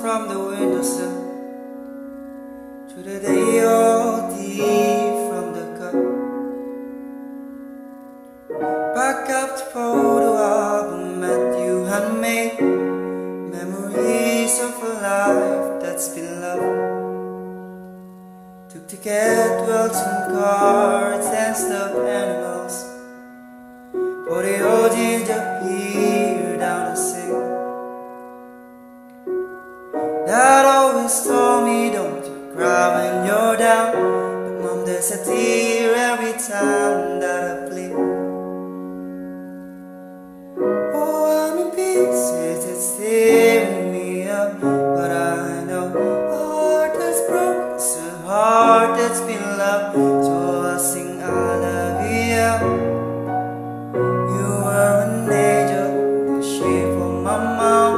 from the windowsill to the day you're deep from the cup. Back up the photo album that you had made, memories of a life that's been loved. Took to get well some cards and animals Mom a tear every time that I play. Oh I'm in pieces, it's tearing me up But I know a heart that's broken is a heart that's been loved So I sing I love you. You were an angel, the shape of my mom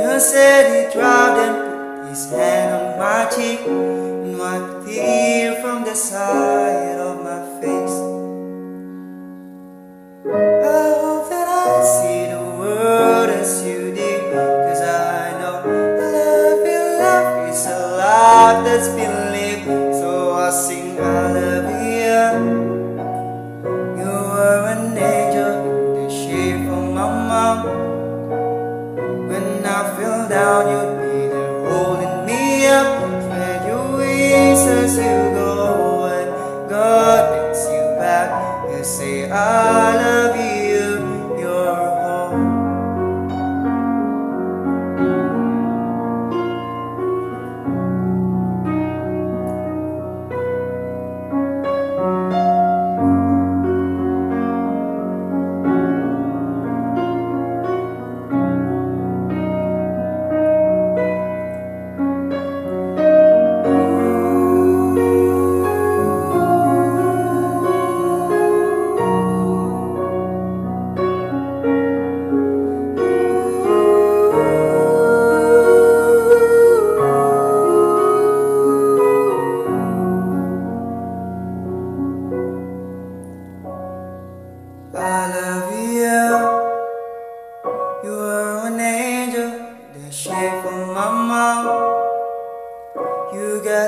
Just said he dropped and put his hand on my cheek and wiped the tear from the side of my face. Down, you'd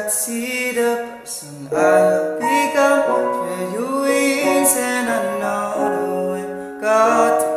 I see the person I have become. Spread your wings and I know the wind. God.